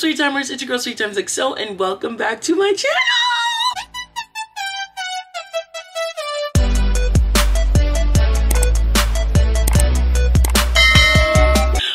Sweet Timers? It's your girl Sweet Times XO and welcome back to my channel!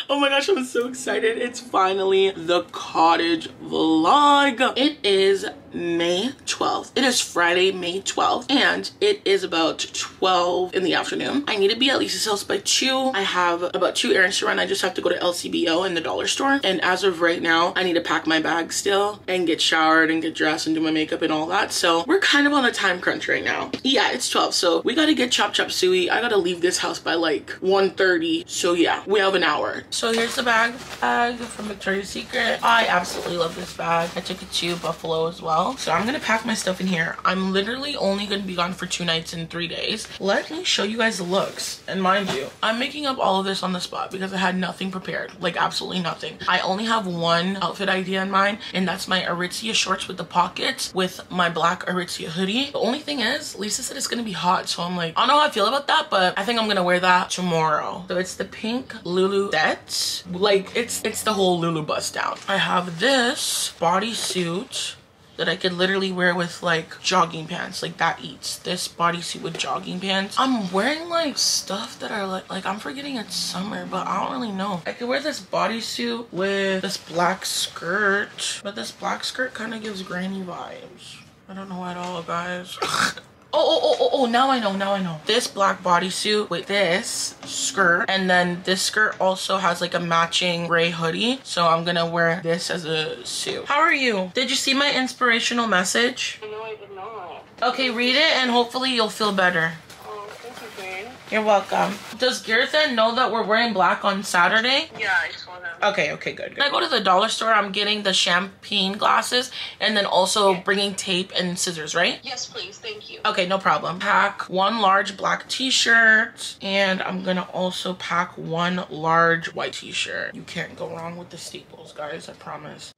Oh my gosh, I'm so excited. It's finally the cottage vlog. It is May 12th. It is Friday, May 12th, and it is about 12 in the afternoon. I need to be at Lisa's house by 2. I have about two errands to run. I just have to go to LCBO and the dollar store. And as of right now, I need to pack my bag still and get showered and get dressed and do my makeup and all that. So we're kind of on a time crunch right now. Yeah, it's 12, so we gotta get chop chop suey. I gotta leave this house by like 1.30. So yeah, we have an hour. So here's the bag. Bag from Victoria's Secret. I absolutely love this bag. I took it to Buffalo as well. So I'm gonna pack my stuff in here. I'm literally only gonna be gone for two nights and three days. Let me show you guys the looks. And mind you, I'm making up all of this on the spot because I had nothing prepared. Like absolutely nothing. I only have one outfit idea in mind and that's my Aritzia shorts with the pockets with my black Aritzia hoodie. The only thing is, Lisa said it's gonna be hot. So I'm like, I don't know how I feel about that, but I think I'm gonna wear that tomorrow. So it's the pink Lulu set. Like it's, it's the whole Lulu bust down. I have this bodysuit that I could literally wear with like jogging pants like that eats this bodysuit with jogging pants. I'm wearing like stuff that are like like I'm forgetting it's summer but I don't really know. I could wear this bodysuit with this black skirt but this black skirt kind of gives granny vibes. I don't know at all guys Oh, oh, oh, oh, oh, now I know, now I know. This black bodysuit with this skirt, and then this skirt also has like a matching gray hoodie. So I'm gonna wear this as a suit. How are you? Did you see my inspirational message? No, I did not. Okay, read it and hopefully you'll feel better. Oh, thank you. You're welcome. Does Girthan know that we're wearing black on Saturday? Yeah, I saw them. Okay, okay, good. When I go to the dollar store, I'm getting the champagne glasses and then also bringing tape and scissors, right? Yes, please. Thank you. Okay, no problem. Pack one large black t-shirt and I'm gonna also pack one large white t-shirt. You can't go wrong with the staples, guys, I promise.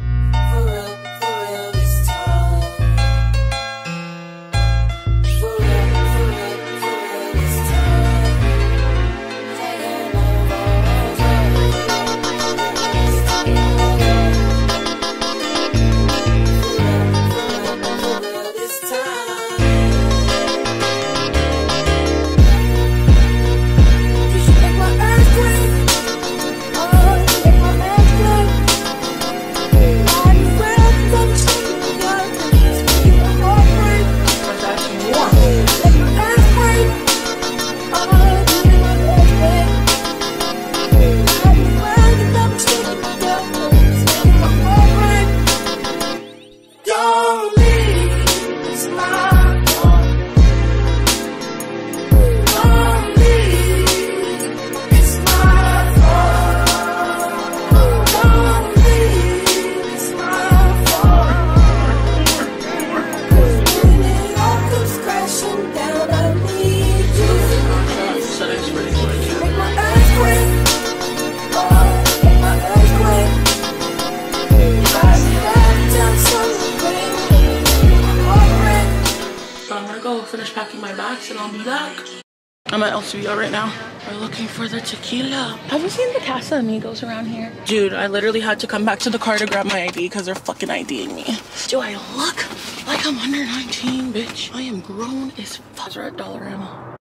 I'm at LCBO right now. We're looking for the tequila. Have you seen the Casamigos around here? Dude, I literally had to come back to the car to grab my ID because they're fucking IDing me. Do I look like I'm under 19, bitch? I am grown as fuck. At Dollarama.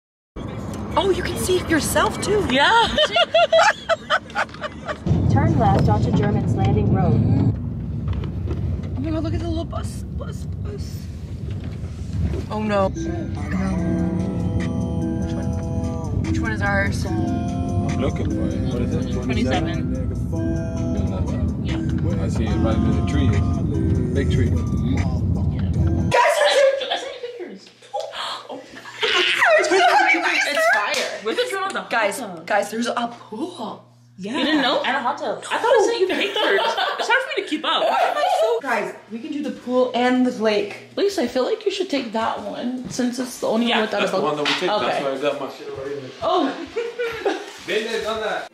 Oh, you can see yourself too. Yeah. Turn left onto German's Landing Road. Oh my god, look at the little bus, bus, bus. oh no. Oh Which one is ours? I'm looking for it. What is it? 27. Yeah. I see it right in the trees. Big tree. With the drone on Guys, guys, there's a pool. Yeah. You didn't know? And a hot tub. I thought I sent you pictures. It's hard for me to keep up. Why am I so Guys, we can do the pool and the lake. Lisa, I feel like you should take that one since it's the only Yeah, one without that's a the boat. one that we take. Okay. That's why I got my shit already. Oh, Been there, done that.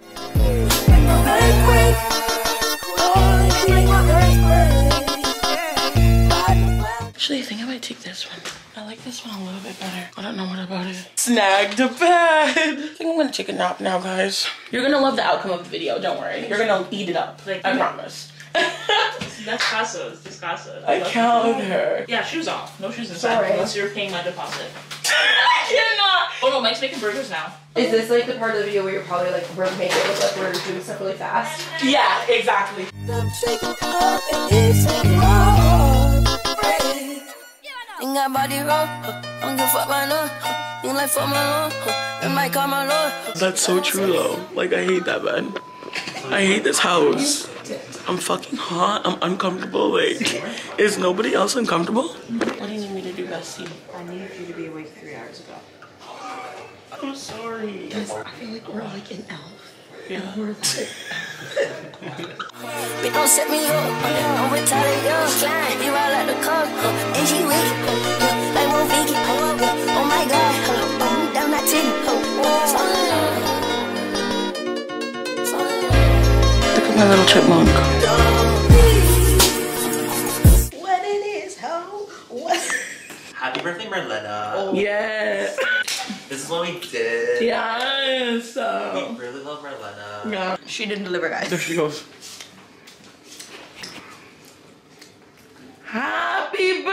Take this one. I like this one a little bit better. I don't know what about it. Snagged a bed. I think I'm gonna take a nap now, guys. You're gonna love the outcome of the video. Don't worry. You're gonna eat it up. I promise. That's casa. It's just casa. I can't her. Yeah, shoes off. No shoes inside Sorry. unless you're paying my deposit. I cannot. Oh no, Mike's making burgers now. Is this like the part of the video where you're probably like we're making it look like we're doing stuff really fast? Yeah, exactly. I'm shaking up and it's wrong. Think that body wrong. Don't give fuck my love. You like fuck my love. It might call my love. That's so true though. Like I hate that man. I hate this house. I'm fucking hot. I'm uncomfortable. Like, is nobody else uncomfortable? What do you need me to do, Bessie? I need you to be awake three hours ago. I'm sorry. I feel like we're like an elf. Yeah. We're Bitch, don't set me up. I'm retarded, young slime. You out like the car. And she weak. Yeah, like one Vicky. Yeah, Oh my god. I'm down that titty. Look at my little chipmunk. What it is, ho? What? Happy birthday, Marlena. Yeah. This is what we did. Yes. Uh, We really love Marlena. yeah. She didn't deliver, guys. There she goes. Happy birthday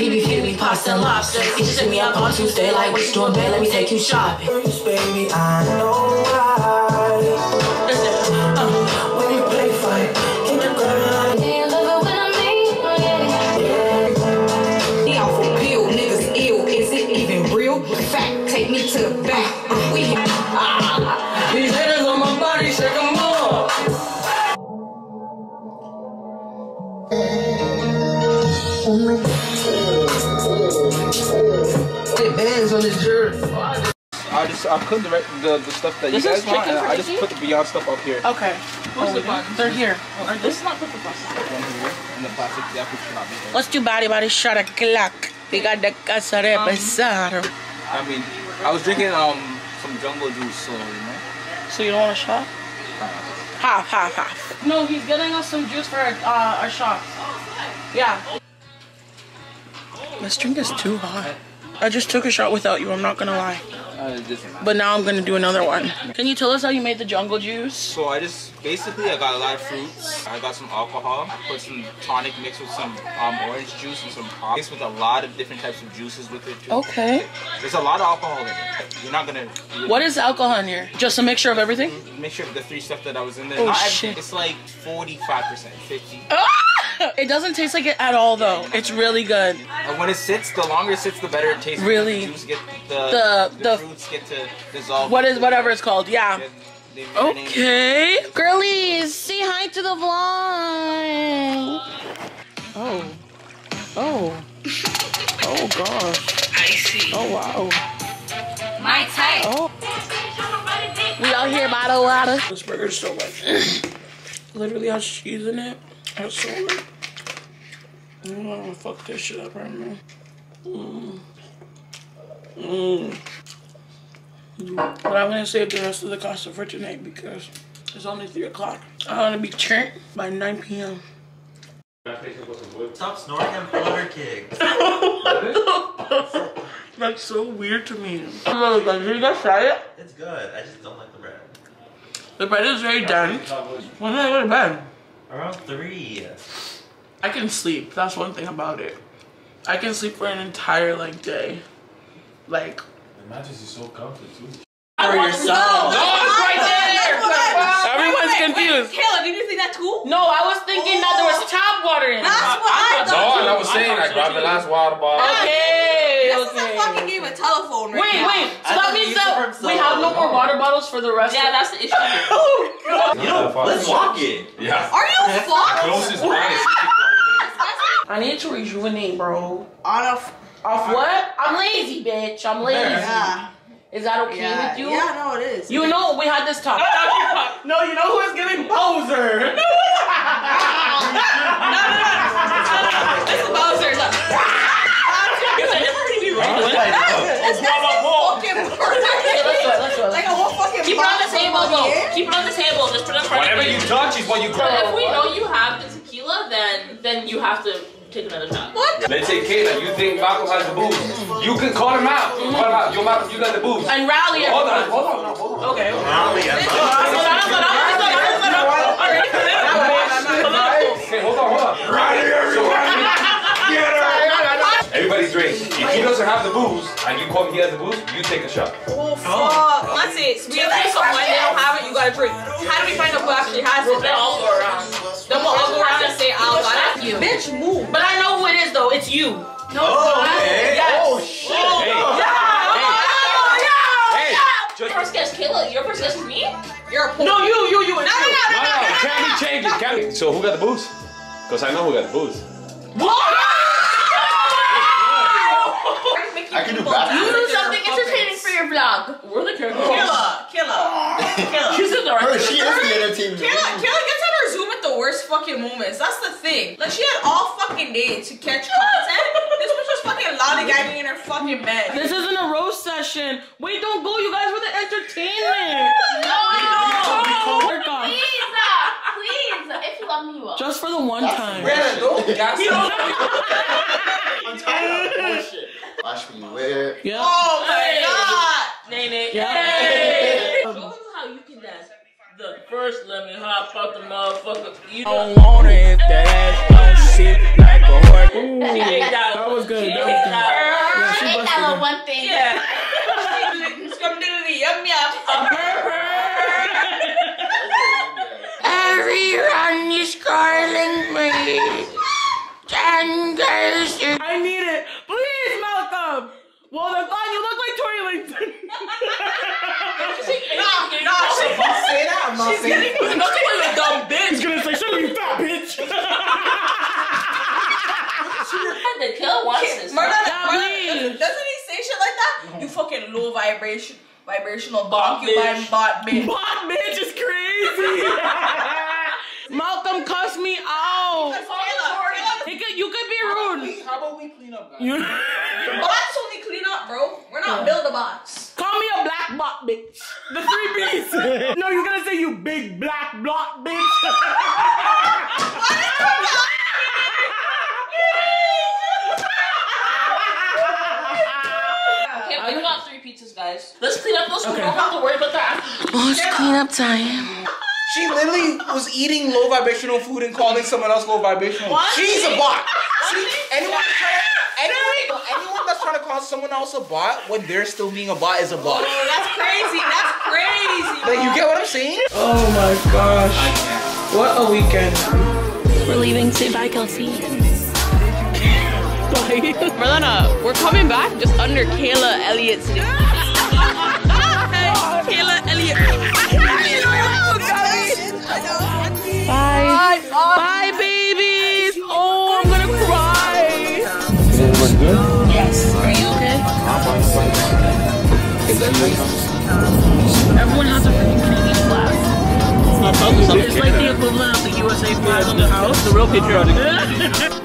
He be feeding me pasta and lobster. He just hit me up on Tuesday, like, what you doing, babe? Let me take you shopping. Baby, I know I just I put the, re- the the stuff that This you guys want, and I just put the Beyond stuff up here. Okay. Who's the one? They're here. This is not put the plastic. And the plastic that should not be there. Let's do body body shot o'clock. We got the casa de pesar. I mean, I was drinking um some jungle juice, so you know. So you don't want a shot? Half, half, half. No, he's getting us some juice for our, uh, our shot. Yeah. This drink is too hot. I just took a shot without you, I'm not gonna lie. Uh, it doesn't matter. But now I'm gonna do another one. Can you tell us how you made the jungle juice? So I just basically I got a lot of fruits. I got some alcohol. I put some tonic mixed with some um, orange juice and some pop. Mixed with a lot of different types of juices with it too. Okay. There's a lot of alcohol in it. You're not gonna. What is alcohol in here? Just a mixture of everything? Mixture of the three stuff that I was in there. Oh, shit. It's like 45%, 50. Ah! It doesn't taste like it at all though. It's really good. And when it sits, the longer it sits, the better it tastes. Really? The juice get the The- the, the- fruits get to dissolve. What is whatever it's called, yeah. Get- they marinate. Okay. Girlies, say hi to the vlog. Oh. Oh. Oh gosh. I see. Oh wow. My type. Oh. We out here by the water. This burger's so much. Literally has cheese in it. That's so good. I'm gonna fuck this shit up right now. Mm. Mm. But I'm gonna save the rest of the pasta for tonight because it's only 3 o'clock. I wanna be turned by 9 p.m. Stop snoring and powder cake. That's so weird to me. Did you guys try it? It's good. I just don't like the bread. The bread is very dense. When did I go to bed? Around three. I can sleep. That's one thing about it. I can sleep for an entire like day. Like The mattress is so comfy too. for yourself. No, it's right there. Everyone's confused. Caleb, did you see that too? No, I was thinking that there was oh. tap water in it. That's what I No, thought. and I was saying I grabbed the last water bottle. Okay, This is a fucking gave a telephone right Wait, now. wait. So that means that we have no more water bottles for the rest. Yeah, of that's the issue. oh, You know, let's walk it. Yeah. Are you fucked? Closest one is I need to rejuvenate, bro. On a f- Off what? I'm lazy, bitch. I'm lazy. Yeah. Is that okay Yeah, with you? yeah, no, it is. You know we had this talk. no, you know who is giving poser? Keep it on the table. Just put it in front Whatever of you you. touch is what you But grow. if we know you have the tequila, then then you have to take another shot. What? Let's say Kayla, you think Malcolm has the booze. You can call him out. Mm-hmm. Call him out. Yo, Malcolm, you got the booze. And rally Hold on, hold on, hold on. Okay. Rally, I'm Hold on, hold on, hold on, hold on, hold on. All right. Okay, hold on, hold on. Right Get her. Everybody drink. If have the booze and you call him he has the booze, you take a shot. Oh, oh. fuck. That's it. We have to someone, they don't have it, you gotta drink. How do we find out who actually has it? Then all go around. Then we'll all go around and say, I'll got it. You. Bitch, move. But I know who it is though. It's you. No, Okay. Yes. Oh shit. Oh, hey, hey, oh, Your first guess, Kayla. Your first guess is me. You're a poor. No, you, you, you. No, no, no, no, no, no, no, no, can't be changing, can't be. So who got the booze? Because I know who got the booze. I can do bad. You do something entertaining for your vlog. We're the characters. Killa, Killa, Killa. She's in the Her, she is the entertainment. Kayla, Kayla gets on her Zoom at the worst fucking moments. That's the thing. Like she had all fucking day to catch content. this bitch was fucking lollygagging in her fucking bed. This isn't a roast session. Wait, don't go. You guys were the entertainment. No, Work please, uh, please. If you love me, you will. Just for the one time. Brandon, don't gas I'm tired of bullshit. Flash me where? Yeah. Oh my Hey. god. Nene. Yeah. Hey. Show them how you can dance. The first let me hop out the motherfucker. You don't want it if that ass don't sit like a horse. She ate that. That was good. She That ate was good. that. Yeah, she busted it. one thing. Yeah. Scrum diddly, yum yum. Everyone is calling me. Jangles. I need it. Please, Malcolm. Well, then fine. You look like Tory Lanez. Nah, nah, she, Say that, I'm not she's saying getting nothing like a dumb bitch. He's gonna say, "Shut up, you fat bitch." The kill wants this. Murder, Yeah, murder, please. doesn't he say shit like that? You fucking low vibration, vibrational Bot concubine bot bitch. Bot bitch is crazy. Malcolm cussed me out. He could, you could be rude. How about we clean up, guys? You Bots only clean up, bro. We're not build a bots. call me a black bot bitch. The three B's. no, you're gonna say you big black blot bitch. Okay, we got three pizzas, guys. Let's clean up those. We don't have to worry about that. Oh, it's cleanup time. She literally was eating low vibrational food and calling someone else low vibrational. One She's a bot. See, anyone, anyone, anyone that's trying to call someone else a bot when they're still being a bot is a bot. Oh, that's crazy. That's crazy. Like, you get what I'm saying? Oh my gosh. What a weekend. We're leaving. Say bye, Kelsey. Marlena, we're coming back just under Kayla Elliott's name. Kayla Elliott. Bye. Bye, babies. Oh, I'm gonna cry. Is everyone good? Yes. Are you okay? Everyone has a freaking Canadian flag. It's like the equivalent of the USA flag on the house. The real patriotic.